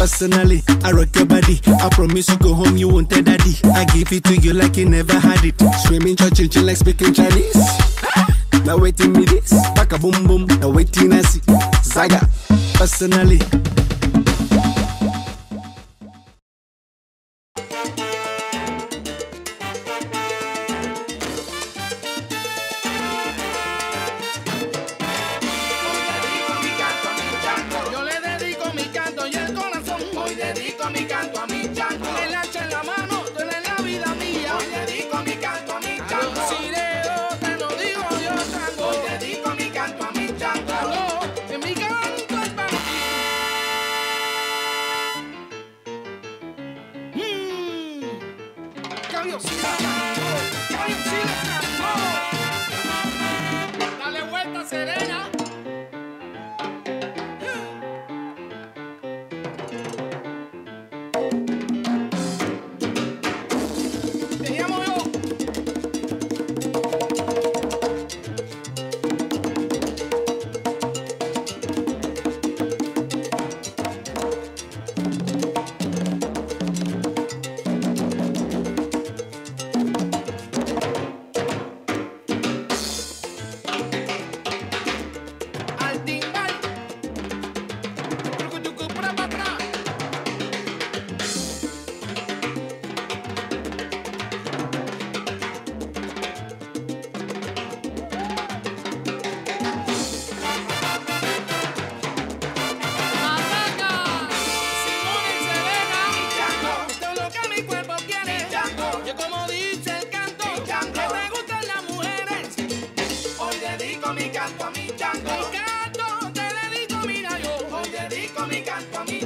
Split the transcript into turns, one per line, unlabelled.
Personally, I rock your body. I promise you go home, you won't tell daddy. I give it to you like you never had it. Swimming, church, like speaking Chinese. Now waiting me this, back a boom boom. Now waiting I see Zaga. Personally,
加油！加油！加油！加油！mi canto a mi tango. Mi canto te dedico, mira yo. Hoy dedico mi canto a mi